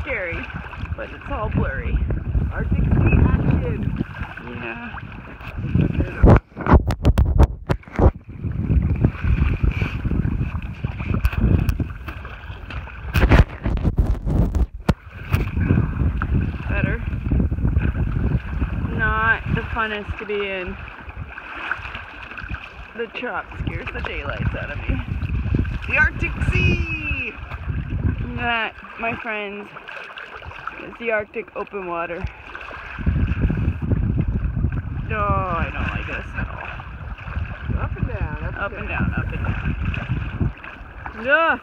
scary, but it's all blurry. Arctic Sea action. Yeah. Better. Not the funnest to be in. The chop scares the daylights out of me. The Arctic Sea! That, my friends, is the Arctic open water. No, I don't like this at all. Up and down. Up, Up and down, up and down. Ugh.